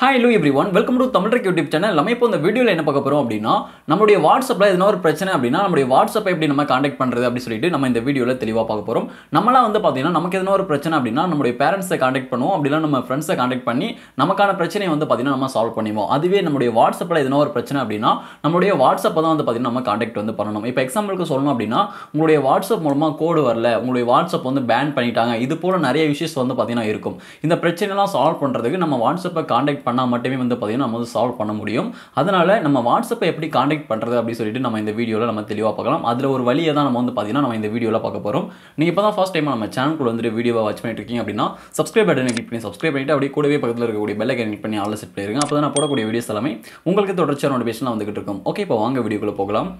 Hi Lu everyone welcome to Tamil YouTube channel நம்ம இப்போ இந்த வீடியோவில் என்ன பார்க்க போகிறோம் அப்படின்னா நம்மளுடைய வாட்ஸ்அப்பில் எதனா ஒரு பிரச்சனை அப்படின்னா நம்மளுடைய வாட்ஸ்அப்பை எப்படி நம்ம காண்டாக்ட் பண்ணுறது அப்படின்னு சொல்லிட்டு நம்ம இந்த வீடியோவில் தெளிவாக பார்க்க போகிறோம் நம்மளாம் வந்து பார்த்தீங்கன்னா நமக்கு எதனா ஒரு பிரச்சனை அப்படின்னா நம்மளுடைய பேரண்ட்ஸை காண்டாக்ட் பண்ணுவோம். அப்படிலாம் நம்ம ஃப்ரெண்ட்ஸை காண்டாக்ட் பண்ணி நமக்கான பிரச்சனையை வந்து பார்த்தீங்கன்னா நம்ம சால்வ் பண்ணுவோம் அதுவே நம்மளுடைய வாட்ஸ்அப்பில் எதனா ஒரு பிரச்சனை அப்படின்னா நம்மளுடைய வாட்ஸ்அப்பை தான் வந்து பார்த்தீங்கன்னா நம்ம காண்டாக்ட் வந்து பண்ணணும். இப்போ எக்ஸாம்பிளுக்கு சொல்லணும் அப்படின்னா உங்களுடைய வாட்ஸ்அப் மூலமாக கோடு வரல. உங்களுடைய வாட்ஸ்அப் வந்து பேன் பண்ணிட்டாங்க. இது போல் நிறைய விஷயஸ் வந்து பார்த்தீங்கன்னா இருக்கும். இந்த பிரச்சனைலாம் சால்வ் பண்ணுறதுக்கு நம்ம வாட்ஸ்அப்பை காண்டாக்ட் பண்ணால் மட்டுமே வந்து பார்த்தீங்கன்னா நம்ம வந்து சால்வ் பண்ண முடியும். அதனால் நம்ம வாட்ஸ்அப்பை எப்படி காண்டாக்ட் பண்ணுறது அப்படின்னு சொல்லிட்டு நம்ம இந்த வீடியோவில் நம்ம தெளிவாக பார்க்கலாம். அதில் ஒரு வழியை தான் நம்ம வந்து பார்த்தீங்கன்னா நம்ம இந்த வீடியோவில் பார்க்க போகிறோம் நீங்கள் இப்போ தான் ஃபஸ்ட் டைம் நம்ம சேனலுக்குள்ள வந்துட்டு வீடியோவை வாட்ச் பண்ணிட்டு இருக்கீங்க அப்படின்னா சப்ஸ்கிரைப் பட்டனை கிளிக் பண்ணி சப்ஸ்கிரைப் பண்ணிட்டு அப்படியே கூடவே பக்கத்தில் இருக்கக்கூடிய பெல்லை கனெக்ட் பண்ணி ஆல் செட் பண்ணிருங்க. அப்போ தான் நான் போடக்கூடிய வீடியோஸ் எல்லாமே உங்களுக்கு தொடர்ச்சியான நோட்டிஃபிகேஷன் வந்துகிட்டு இருக்கும். ஓகே இப்போ வாங்க வீடியோக்குள்ளே போகலாம்.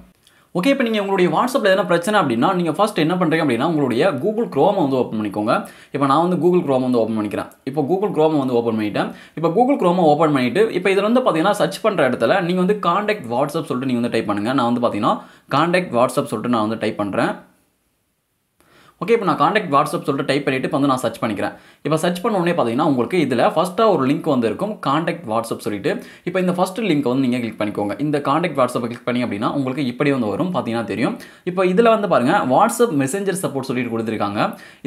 ஓகே இப்போ நீங்கள் உங்களுடைய வாட்ஸ்அப்பில் எதனா பிரச்சனை அப்படின்னா நீங்கள் ஃபர்ஸ்ட் என்ன பண்ணுறீங்க அப்படின்னா உங்களுடைய கூகுள் க்ரோமை வந்து ஓப்பன் பண்ணிக்கோங்க. இப்போ நான் வந்து கூகுள் க்ரோம் வந்து ஓப்பன் பண்ணிக்கிறேன். இப்போ கூகுள் க்ரோமை வந்து ஓப்பன் பண்ணிட்டேன். இப்போ கூகுள் க்ரோமை ஓப்பன் பண்ணிட்டு இப்போ இதில் வந்து பார்த்தீங்கன்னா சர்ச் பண்ணுற இடத்துல நீங்கள் வந்து காண்டாக்ட் வாட்ஸ்அப் சொல்லிட்டு நீங்கள் வந்து டைப் பண்ணுங்கள் நான் வந்து பார்த்தீங்கன்னா காண்டாக்ட் வாட்ஸ்அப் சொல்லிட்டு நான் வந்து டைப் பண்ணுறேன் ஓகே இப்போ நான் காண்டாக்ட் வாட்ஸ்அப் சொல்லிட்டு டைப் பண்ணிவிட்டு இப்போ வந்து நான் சர்ச் பண்ணிக்கிறேன். இப்போ சர்ச் பண்ண உடனே பார்த்தீங்கன்னா உங்களுக்கு இதில் ஃபஸ்ட்டாக ஒரு லிங்க் வந்து இருக்கும் காண்டாக்ட் வாட்ஸ்அப் சொல்லிட்டு. இப்போ இந்த ஃபஸ்ட்டு லிங்க் வந்து நீங்கள் கிளிக் பண்ணிக்கோங்க. இந்த காண்டாக்ட் வாட்ஸ்அப்பை கிளிக் பண்ணி அப்படின்னா உங்களுக்கு இப்படி வந்து வரும். பார்த்தீங்கன்னா தெரியும். இப்போ இதில் வந்து பாருங்கள் வாட்ஸ்அப் மெசேஞ்சர் சப்போர்ட் சொல்லிட்டு கொடுத்துருக்காங்க.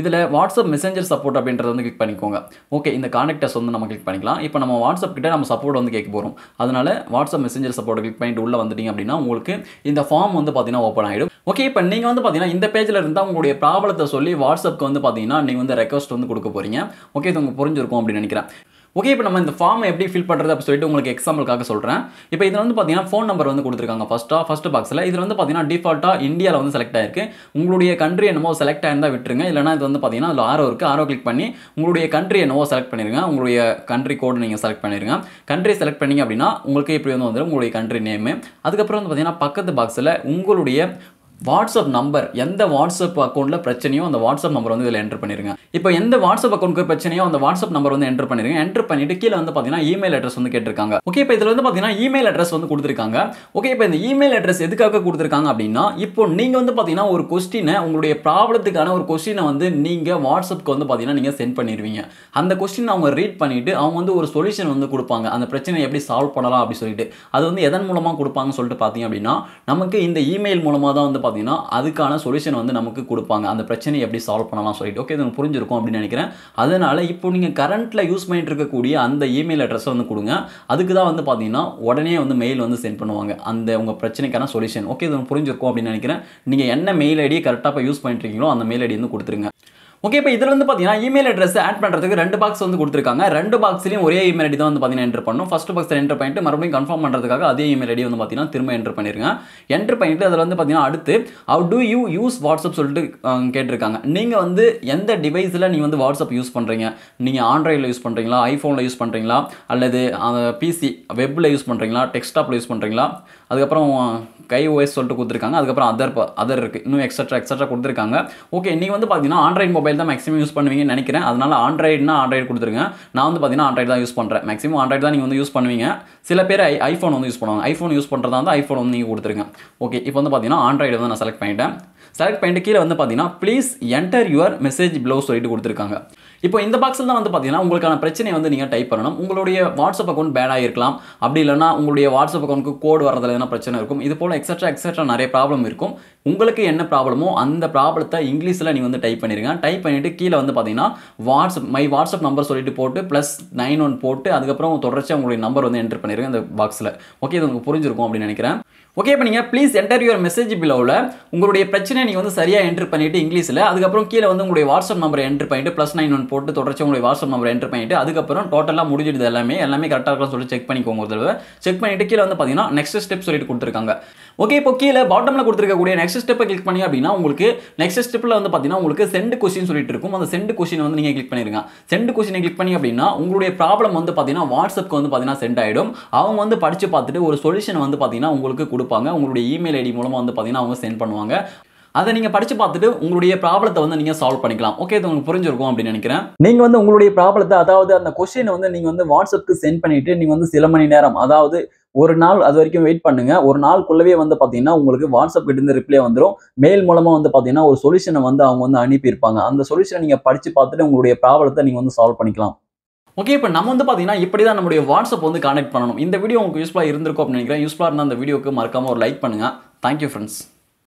இதில் வாட்ஸ்அப் மெசேஞ்சர் சப்போர்ட் அப்படின்றத வந்து கிளிக் பண்ணிக்கோங்க. ஓகே இந்த காண்டாக்டர்ஸ் வந்து நம்ம கிளிக் பண்ணிக்கலாம். இப்போ நம்ம வாட்ஸ்அப் கிட்ட நம்ம சப்போர்ட் வந்து கேட்க போகிறோம் அதனால வாட்ஸ்அப் மெசேஞ்சர் சப்போர்ட் கிளிக் பண்ணிட்டு உள்ளே வந்துட்டீங்க அப்படின்னா உங்களுக்கு இந்த ஃபார்ம் வந்து பார்த்தீங்கன்னா ஓப்பன் ஆகிடும் ஓகே இப்போ நீங்கள் வந்து பார்த்தீங்கன்னா இந்த பேஜில் இருந்தால் உங்களுடைய ப்ராப்ளத்தை சொல்லி வாட்ஸ்அப்க்கு வந்து பார்த்தீங்கன்னா நீங்கள் வந்து ரெக்வஸ்ட் வந்து கொடுக்க போகிறீங்க ஓகே இது உங்களுக்கு புரிஞ்சிருக்கும் அப்படின்னு நினைக்கிறேன். ஓகே இப்போ நம்ம இந்த ஃபார்மை எப்படி ஃபில் பண்ணுறது அப்படி சொல்லிட்டு உங்களுக்கு எக்ஸாம்பிளுக்காக சொல்கிறேன் இப்போ இதில் வந்து பார்த்தீங்கன்னா ஃபோன் நம்பர் வந்து கொடுத்துருக்காங்க ஃபஸ்ட்டாக ஃபஸ்ட் பாக்ஸில் இதில் வந்து பார்த்தீங்கன்னா டிஃபால்ட்டாக இந்தியாவில் வந்து செலக்ட் ஆயிருக்கு. உங்களுடைய கண்ட்ரி என்னமோ செலக்ட் ஆயிருந்தால் விட்டுருங்க. இல்லைனா இது வந்து பார்த்தீங்கன்னா அதில் ஆரோ இருக்குது ஆரோ கிளிக் பண்ணி உங்களுடைய கண்ட்ரி என்னவோ செலக்ட் பண்ணிருங்க. உங்களுடைய கண்ட்ரி கோடு நீங்கள் செலக்ட் பண்ணிருங்க. கண்ட்ரி செலக்ட் பண்ணிங்க அப்படின்னா உங்களுக்கு இப்படி வந்து வந்துடும் உங்களுடைய கண்ட்ரி நேமு அதுக்கப்புறம் வந்து பார்த்தீங்கன்னா பக்கத்து பாக்ஸில் உங்களுடைய வாட்ஸ்அப் நம்பர் எந்த வாட்ஸ்அப் அக்கௌண்ட்டில் பிரச்சனையோ அந்த வாட்ஸ்அப் நம்பர் வந்து இதில் என்டர் பண்ணிருங்க. இப்போ எந்த வாட்ஸ்அப் அக்கௌண்ட்க்கு பிரச்சனையோ அந்த வாட்ஸ்அப் நம்பர் வந்து என்டர் பண்ணிருங்க. என்டர் பண்ணிட்டு கீழே வந்து பார்த்தீங்கன்னா இமெயில் அட்ரஸ் வந்து கேட்டிருக்காங்க. ஓகே இப்போ இதில் வந்து பார்த்தீங்கன்னா இமெயில் அட்ரஸ் வந்து கொடுத்துருக்காங்க. ஓகே இப்போ இந்த இமெயில் அட்ரஸ் எதுக்காக கொடுத்துருக்காங்க அப்படின்னா இப்போ நீங்கள் வந்து பார்த்தீங்கன்னா ஒரு கொஸ்டினை உங்களுடைய ப்ராப்ளத்துக்கான ஒரு கொஸ்டினை வந்து நீங்கள் வாட்ஸ்அப்க்கு வந்து பார்த்தீங்கன்னா நீங்கள் சென்ட் பண்ணிடுவீங்க அந்த கொஸ்டின் அவங்க ரீட் பண்ணிட்டு அவங்க வந்து ஒரு சொல்யூஷன் வந்து கொடுப்பாங்க. அந்த பிரச்சனையை எப்படி சால்வ் பண்ணலாம் அப்படின்னு சொல்லிட்டு. அது வந்து எதன் மூலமாக கொடுப்பாங்கன்னு சொல்லிட்டு பார்த்தீங்க அப்படின்னா நமக்கு இந்த இமெயில் மூலமாக தான் வந்து பார்த்தீங்கன்னா அதுக்கான சொல்யூஷன் வந்து நமக்கு கொடுப்பாங்க. அந்த பிரச்சனையை எப்படி சால்வ் பண்ணலாம் சொல்லிட்டு. ஓகே இது புரிஞ்சிருக்கும் அப்படின்னு நினைக்கிறேன். அதனால் இப்போ நீங்கள் கரண்ட்டில் யூஸ் பண்ணிட்டு இருக்கக்கூடிய அந்த இமெயில் அட்ரஸை வந்து கொடுங்க. அதுக்கு தான் வந்து பார்த்தீங்கன்னா உடனே வந்து மெயில் வந்து சென்ட் பண்ணுவாங்க. அந்த உங்கள் பிரச்சனைக்கான சொல்யூஷன் ஓகே இது புரிஞ்சிருக்கும் அப்படின்னு நினைக்கிறேன். நீங்கள் என்ன மெயில் ஐடியை கரெக்டாக இப்போ யூஸ் பண்ணிட்டு இருக்கீங்களோ அந்த மெயில் ஐடி வந்து கொடுத்துருங்க. ஓகே இப்போ இதில் வந்து பார்த்தீங்கன்னா இமெயில் அட்ரஸ் ஆட் பண்ணுறதுக்கு ரெண்டு பாக்ஸ் வந்து கொடுத்துருக்காங்க. ரெண்டு பாக்ஸ்லையும் ஒரே இமெயில் ஐடி தான் வந்து பார்த்தீங்கன்னா என்டர் பண்ணும் ஃபஸ்ட் பாக்ஸில் என்டர் பண்ணிட்டு மறுபடியும் கன்ஃபார்ம் பண்ணுறதுக்காக அதே இமெயில் ஐடி வந்து பார்த்தீங்கன்னா திரும்ப என்டர் பண்ணிருங்க. என்டர் பண்ணிட்டு அதில் வந்து பார்த்தீங்கன்னா அடுத்து how do you use WhatsApp சொல்லிட்டு கேட்டிருக்காங்க. நீங்கள் வந்து எந்த டிவைஸில் நீங்கள் வந்து வாட்ஸ்அப் யூஸ் பண்ணுறீங்க நீங்கள் ஆண்ட்ராய்டில் யூஸ் பண்ணுறீங்களா ஐஃபோனில் யூஸ் பண்ணுறீங்களா அல்லது பிசி வெப்பில் யூஸ் பண்ணுறீங்களா டெக்ஸ்டாப்பில் யூஸ் பண்ணுறீங்களா அதுக்கப்புறம் கை ஓஎஸ் சொல்லிட்டு கொடுத்துருக்காங்க. அதுக்கப்புறம் அதர் அதர் இருக்குது இன்னும் எக்ஸட்ரா எக்ஸட்ரா கொடுத்துருக்காங்க. ஓகே நீங்கள் வந்து பார்த்தீங்கன்னா ஆண்ட்ராய்ட் மொபைல் தான் மேக்ஸிமம் யூஸ் பண்ணுவீங்கன்னு நினைக்கிறேன். அதனால் ஆண்ட்ராய்டுனா ஆண்ட்ராய்டு கொடுத்துருங்க. நான் வந்து பார்த்தீங்கன்னா ஆண்ட்ராய்டு தான் யூஸ் பண்ணுறேன் மேக்ஸிமம் ஆண்ட்ராய்டு தான் நீங்கள் வந்து யூஸ் பண்ணுவீங்க. சில பேர் ஐ ஐஃபோன் வந்து யூஸ் பண்ணுவாங்க. ஐஃபோன் யூஸ் பண்ணுறதா இருந்தால் ஐஃபோன் வந்து நீங்கள் கொடுத்துருங்க. ஓகே இப்போ வந்து பார்த்தீங்கன்னா ஆண்ட்ராய்டு வந்து நான் செலக்ட் பண்ணிட்டேன். செலக்ட் பண்ணிட்டு கீழே வந்து பார்த்தீங்கன்னா ப்ளீஸ் என்டர் யுவர் மெசேஜ் ப்ளவுஸ் சொல்லிட்டு கொடுத்துருக்காங்க. இப்போ இந்த பாக்ஸில் தான் வந்து பார்த்தீங்கன்னா உங்களுக்கான பிரச்சனையை வந்து நீங்கள் டைப் பண்ணணும். உங்களுடைய வாட்ஸ்அப் அக்கௌண்ட் பேடாக இருக்கலாம் அப்படி இல்லைனா உங்களுடைய வாட்ஸ்அப் அக்கௌண்ட்டுக்கு கோடு வரதுல எதனா பிரச்சனை இருக்கும். இது போல் எக்ஸட்ரா எக்ஸட்ரா நிறைய ப்ராப்ளம் இருக்கும். உங்களுக்கு என்ன ப்ராப்ளமோ அந்த ப்ராப்ளத்தை இங்கிலீஷில் நீங்கள் வந்து டைப் பண்ணிடுங்க டைப் பண்ணிவிட்டு கீழே வந்து பார்த்தீங்கன்னா வாட்ஸ்அப் மை வாட்ஸ்அப் நம்பர் சொல்லிட்டு போட்டு ப்ளஸ் நைன் ஒன் போட்டு அதுக்கப்புறம் தொடர்ச்சியாக உங்களுடைய நம்பர் வந்து என்டர் பண்ணிடுங்க இந்த பாக்ஸில் ஓகே இது உங்களுக்கு புரிஞ்சிருக்கும் அப்படின்னு நினைக்கிறேன். ஓகே இப்போ நீங்கள் ப்ளீஸ் என்டர் யுவர் மெசேஜ் பிலோவில் உங்களுடைய பிரச்சனை நீங்கள் வந்து சரியாக என்ட்ரு பண்ணிவிட்டு இங்கிலீஷில் அதுக்கப்புறம் கீழே வந்து உங்களுடைய வாட்ஸ்அப் நம்பரை என்ட்ரு பண்ணிட்டு ப்ளஸ் நைன் ஒன் போட்டு தொடர்ச்சி உங்களுடைய வாட்ஸ்அப் நம்பர் என்ட்ரு பண்ணிட்டு அதுக்கப்புறம் டோட்டலாக முடிஞ்சிடுது எல்லாமே. எல்லாமே கரெக்டாக இருக்கலாம் சொல்லி செக் பண்ணிக்கோங்க ஒரு தடவை. செக் பண்ணிவிட்டு கீழே வந்து பார்த்தீங்கன்னா நெக்ஸ்ட் ஸ்டெப் சொல்லிட்டு கொடுத்துருக்காங்க. ஓகே இப்போ கீழே பாட்டமில் கொடுத்துருக்கக்கூடிய நெக்ஸ்ட் ஸ்டெப்பை கிளிக் பண்ணி அப்படின்னா உங்களுக்கு நெக்ஸ்ட் ஸ்டெப்பில் வந்து பார்த்தீங்கன்னா உங்களுக்கு சென்ட் கொஸ்டின் சொல்லிட்டு இருக்கும். அந்த சென்ட் கொஸ்டின் வந்து நீங்கள் கிளிக் பண்ணிருங்க. சென்ட் கொஸ்டினை கிளிக் பண்ணி அப்படின்னா உங்களுடைய ப்ராப்ளம் வந்து பார்த்தீங்கன்னா வாட்ஸ்அப்க்கு வந்து பார்த்தீங்கன்னா சென்ட் ஆகிடும் அவங்க வந்து படித்து பார்த்துட்டு ஒரு சொல்யூஷன் வந்து பார்த்தீங்கன்னா உங்களுக்கு கொடுப்பாங்க. உங்களுடைய இமெயில் ஐடி மூலமாக வந்து பார்த்தீங்கன்னா அவங்க சென்ட் பண்ணுவாங்க. அதை நீங்கள் படித்து பார்த்துட்டு உங்களுடைய ப்ராப்ளத்தை வந்து நீங்கள் சால்வ் பண்ணிக்கலாம். ஓகே இது உங்களுக்கு புரிஞ்சிருக்கும் அப்படின்னு நினைக்கிறேன். நீங்கள் வந்து உங்களுடைய ப்ராப்ளத்தை அதாவது அந்த கொஸ்டினை வந்து நீங்கள் வந்து வாட்ஸ்அப்புக்கு சென்ட் பண்ணிவிட்டு நீங்கள் வந்து சில மணி நேரம் அதாவது ஒரு நாள் அது வரைக்கும் வெயிட் பண்ணுங்க. ஒரு நாளுக்குள்ளவே வந்து பார்த்தீங்கன்னா உங்களுக்கு வாட்ஸ்அப் கிட்ட இருந்து ரிப்ளை வந்துடும் மெயில் மூலமா வந்து பார்த்தீங்கன்னா ஒரு சொல்யூஷனை வந்து அவங்க வந்து அனுப்பியிருப்பாங்க. அந்த சொல்யூஷனை நீங்க படிச்சு பார்த்துட்டு உங்களுடைய ப்ராப்ளத்தை நீங்க வந்து சால்வ் பண்ணிக்கலாம். ஓகே இப்போ நம்ம வந்து பார்த்தீங்கன்னா இப்படி தான் நம்மளுடைய வாட்ஸ்அப் வந்து கனெக்ட் பண்ணணும். இந்த வீடியோ உங்களுக்கு யூஸ்ஃபுல்லாக இருந்திருக்கும் அப்படின்னு நினைக்கிறேன். யூஸ்ஃபுல்லாக இருந்தால் அந்த வீடியோக்கு மறக்காம ஒரு லைக் பண்ணுங்கள் தேங்க்யூ ஃப்ரெண்ட்ஸ்